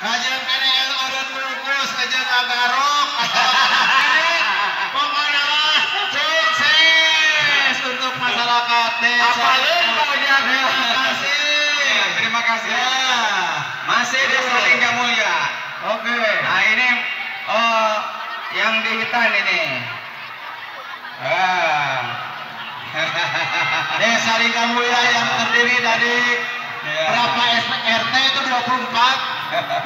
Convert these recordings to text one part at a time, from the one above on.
Kajang kene orang bungkus kajang agarok. Pokoknya mah sukses untuk masyarakat desa. Pak Ujang. Terima kasih. Terima kasih. Ya. Masih di Salingga Mulia. Oke. Nah ini oh yang di hitan ini. Ah. Desa Lingga Mulia yang terdiri dari Ya. berapa RT itu 24 23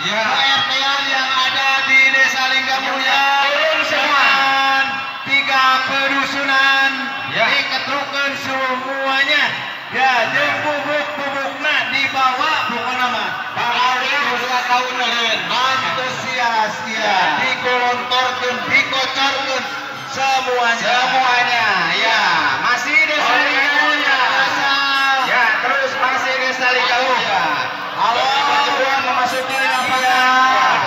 Ya. RT yang ada di Desa Lingga Mulia Turun semua. dengan tiga pedusunan Ya. diketerukan semuanya. Ya jeung bubuk-bubukna dibawa pokoknya mah Parawil dua tahun antusias ya. Digelontorkeun dikocorkeun semuanya. Semuanya, ya masih di Salingga Mulia. Ya terus masih di Salingga Mulia. Halo. Kedua memasuki lapangan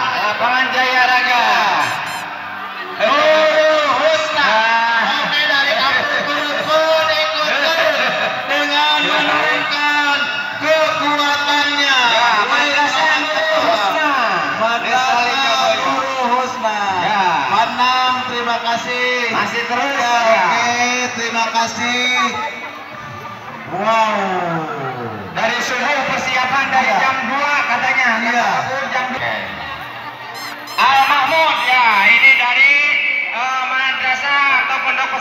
lapangan Jaya Raga. Nurul Husna. Oke dari kampung Kurupun ikutin dengan menurunkan kekuatannya. Ya, Madrasah Husna. Madrasah. Nurul Husna. Ya. Manang, terima kasih. Masih terus Ya, ya. Oke, terima kasih. Wow. Dari subuh persiapan dari Iya. jam 2 katanya. Iya.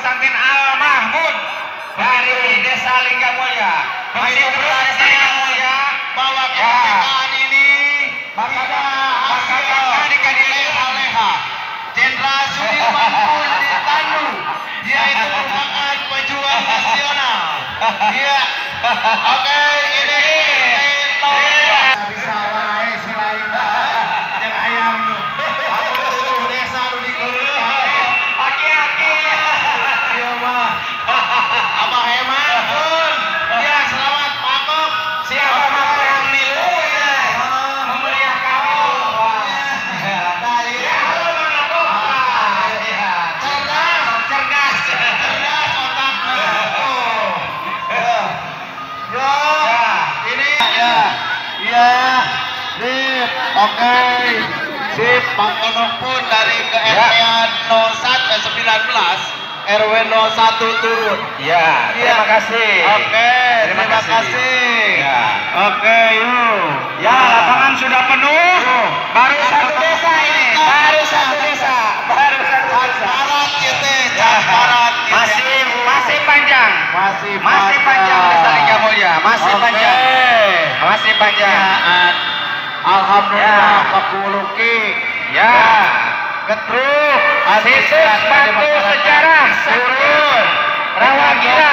Pesantren Al Mahmud dari Desa Lingga Mulia. Masih terus Lingga Mulia Bahwa Ya. kemerdekaan ini Bakal- tidak bakal hasil dikadili aleha. Jenderal Sudirman pun ditandu. Dia itu merupakan pejuang nasional. Iya. Oke, ini Pak Konok pun dari ke Ya. RT 01 eh, 19 RW 01 turun. Ya, terima kasih. Oke, Terima terima, kasih. kasih. Ya. Oke, yuk. Ya, lapangan sudah penuh. Baru satu desa ini. Baru satu desa. Baru satu desa. Barat kita, Ya. barat kita. Masih masih panjang. masih Masih panjang Desa Lingga Mulia. Masih Oke. panjang. Masih panjang. Ya, Alhamdulillah Ya. Kapuluki. Ya. Ketruk. Situs batu sejarah turun. Ya,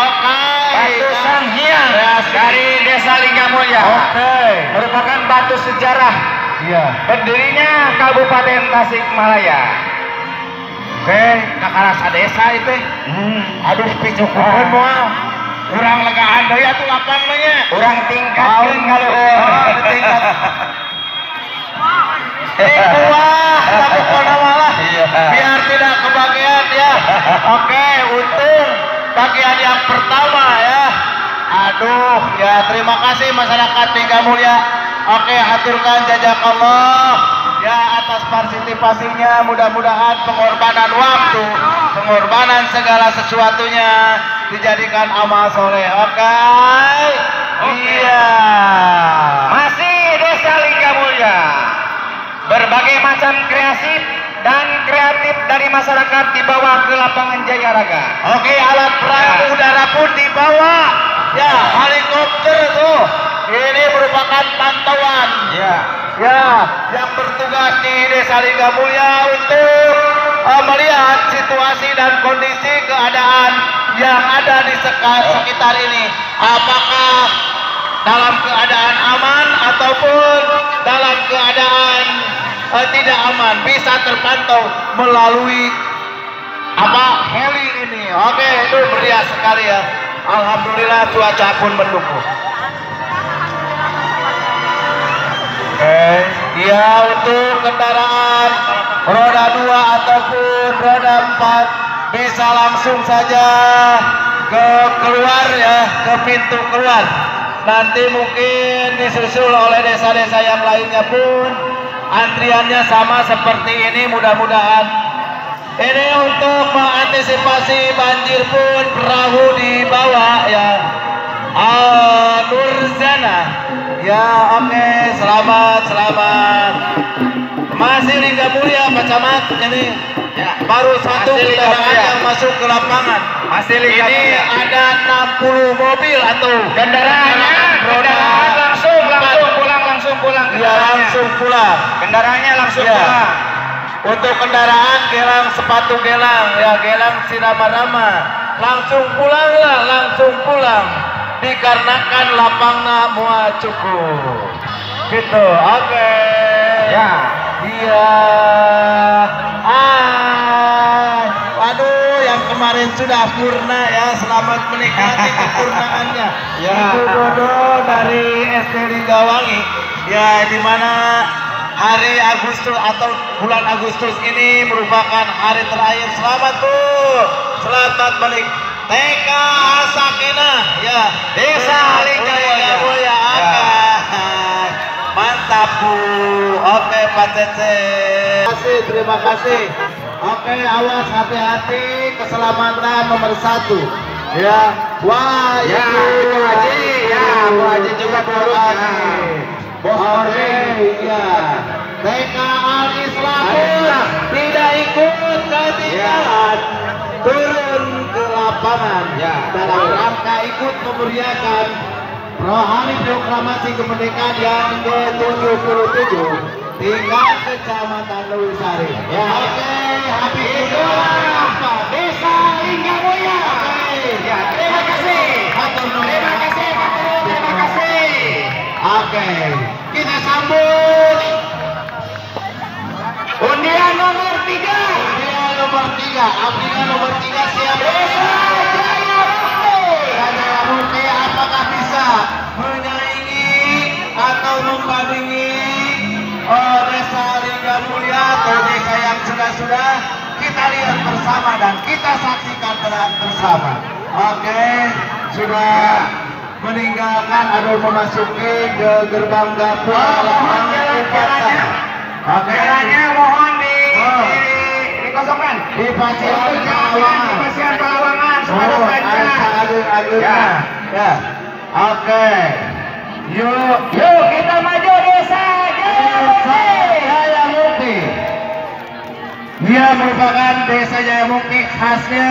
oke. Batu Sanghyang Ya, dari Desa Lingga Mulia. Oke. Merupakan batu sejarah Iya. berdirinya Kabupaten Tasikmalaya. Oke, nakarasa desa itu. Hmm. Aduh, picukuhan moal. Kurang legaan deui atuh lapang mah nya. Kurang tingkatkeun ngaluhur. Oh, tingkat. Kuah, tapi kona malah. Biar tidak kebagian ya. Oke, untung bagian yang pertama ya. Aduh, ya terima kasih masyarakat Tingga Mulia. Oke, aturkan jazakallah ya atas partisipasinya. Mudah-mudahan pengorbanan waktu, pengorbanan segala sesuatunya dijadikan amal soleh. Oke. Oke. Iya. Masih Desa Lingga Mulia. Berbagai macam kreasi dan kreatif dari masyarakat dibawa ke lapangan Jaya Raga. Oke, alat perang Ya. udara pun dibawa. Ya, helikopter tuh. Ini merupakan pantauan. Ya. Ya, yang bertugas di Desa Lingga Mulia untuk eh, melihat situasi dan kondisi keadaan yang ada di sekitar ini. Apakah dalam keadaan aman ataupun dalam keadaan eh, tidak aman bisa terpantau melalui apa heli ini. Oke, itu meriah sekali ya. Alhamdulillah cuaca pun mendukung. Oke, ya untuk kendaraan roda dua ataupun roda empat bisa langsung saja ke keluar ya ke pintu keluar nanti mungkin disusul oleh desa-desa yang lainnya pun antriannya sama seperti ini mudah-mudahan. Ini untuk mengantisipasi banjir pun perahu dibawa ya. Nurzana ya oke selamat selamat. Masih Lingga Mulia Pak Camat ini. Ya. baru satu Masih kendaraan yang masuk ke lapangan. Masih Lingga ini Mulia. ada 60 mobil atau Kendaraannya, roda kendaraan langsung, langsung pulang, ya langsung pulang. Kendaraannya langsung Ya. pulang. untuk kendaraan gelang sepatu gelang. Ya gelang sirama-rama langsung pulang lah langsung pulang. Dikarenakan lapangnya muat cukup. Gitu oke. Ya. iya. Ah. Waduh yang kemarin sudah purna ya. Selamat menikmati kepurnaannya Ya. Ibu Dodo dari SD Linggawangi ya di mana hari Agustus atau bulan Agustus ini merupakan hari terakhir. Selamat Bu. Selamat menik TK Asakena ya Desa. Linggamulia Ya. Akan. mantap Bu. Oke Pak Cece. Terima kasih terima kasih. Oke awas hati-hati. Keselamatan nomor satu. Ya wah Ya, Bu Haji, ya, Bu Haji juga turun, ya. Bos Oke, iya. TK Al Islam Al-Islam. tidak ikut ketinggalan turun ke lapangan Ya. dalam rangka ikut memeriahkan rohani proklamasi kemerdekaan yang ke-77 tingkat kecamatan Lewisari. Ya. Oke, habis Itu apa? Desa Linggamulia. Ya, terima kasih. Terima kasih, Oke, kita sambut. Undian nomor tiga. Dia nomor tiga, abdinya nomor tiga membandingi? Oh, sudah-sudah. Kita lihat bersama dan kita saksikan ber- bersama. Oke, sudah meninggalkan atau memasuki ke gerbang dapur halaman Jalan-jalannya. Oke, mohon di, Oh. di dikosongkan. di Untuk jalan di. Pasian Pekalongan supaya Oh, agung Ya. Ya. Oke. Yuk, Yuk kita maju desa Jaya Bakti. Jaya Mukti. Dia merupakan desa Jaya Mukti khasnya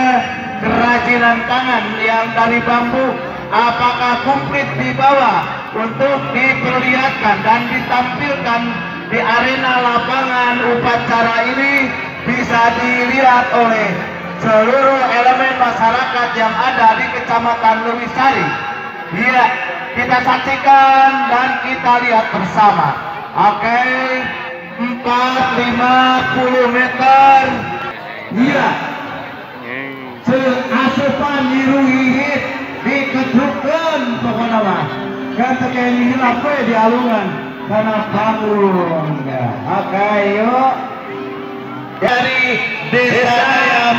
kerajinan tangan yang dari bambu. Apakah komplit dibawa untuk diperlihatkan dan ditampilkan di arena lapangan upacara ini bisa dilihat oleh seluruh elemen masyarakat yang ada di Kecamatan Lewisari. Iya, kita saksikan dan kita lihat bersama. Oke, 450 meter. Iya, seasupan biru hihit diketukan pokoknya mah. Kan kayak hilap we di alungan karena bangun. Ya. Oke, yuk. Dari Desa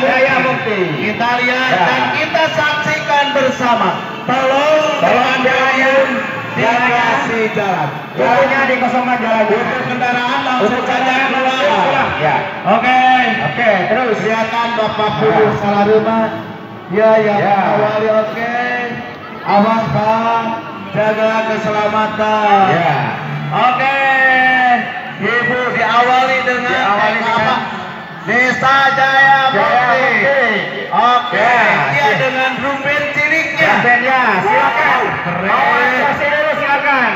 Jaya Mukti. Kita lihat Ya. dan kita saksikan bersama. Tolong Tolong jalan. dikasih jalan. Jalannya dikosongkan jalannya. Untuk kendaraan langsung saja keluar. Ya. Oke. Oke, terus. Silakan Bapak Ya. Pulu salah rumah. Ya, ya, Ya. awali oke. Awas Bang, jaga keselamatan. Ya. Oke. Ibu diawali dengan Diawali apa? Desa Jaya Bakti. Oke. Ya, Dia si- dengan rumben ciliknya. Ya, ya, silakan. Keren. Dulu silakan.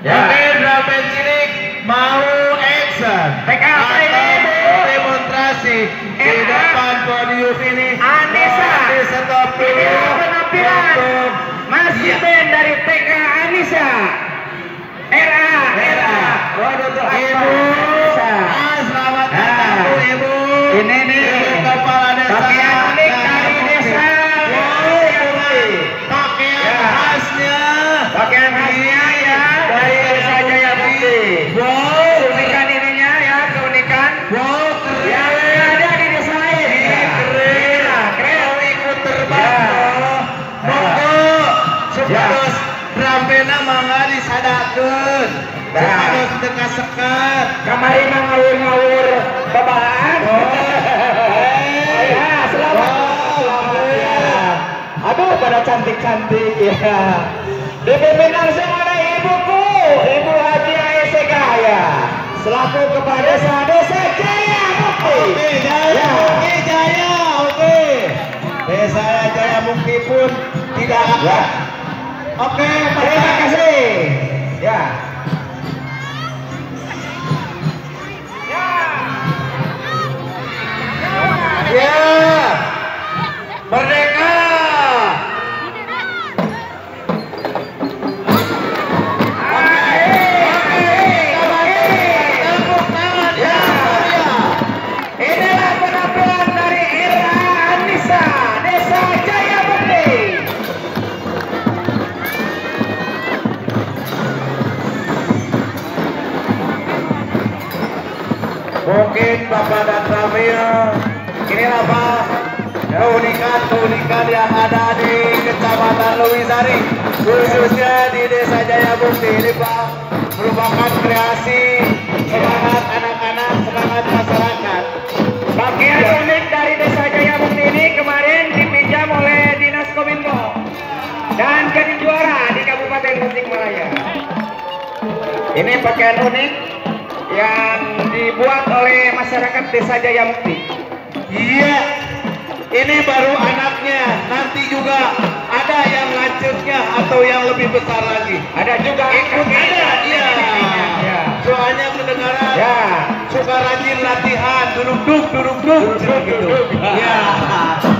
Ya. Oke, rumben cilik mau action. Atau demonstrasi di depan podium ini. Untuk Mas Iya. band dari TK Anissa. RA, RA. Waduh Ibu, ah, selamat Nah. datang Bu Ibu. Ini nih. Kamari ngawur-ngawur babaan. Ya, selamat. Selamat ya. Aduh, pada cantik-cantik ya. Dipimpin langsung oleh ibuku, Ibu Haji Aisyah Gaya. Selaku kepala desa desa Jaya Mukti. Oke, Jaya, Ya. oke, Jaya, oke. Desa Jaya Mukti pun tidak akan. Ya. Oke, Terima kasih. Ya. Ya. Keunikan-keunikan yang ada di Kecamatan Lewisari khususnya di Desa Jaya Bukti ini Pak merupakan kreasi semangat anak-anak semangat masyarakat Bagian unik dari Desa Jaya Mukti ini kemarin dipinjam oleh Dinas Kominfo dan jadi juara di Kabupaten Tasikmalaya. Ini pakaian unik yang dibuat oleh masyarakat Desa Jaya Mukti. iya ini baru anaknya. Nanti juga ada yang lanjutnya atau yang lebih besar lagi. Ada juga ikut ada iya. Ya. soalnya kedengaran Ya. suka rajin latihan duduk duduk duduk duduk Duduk, duduk. ya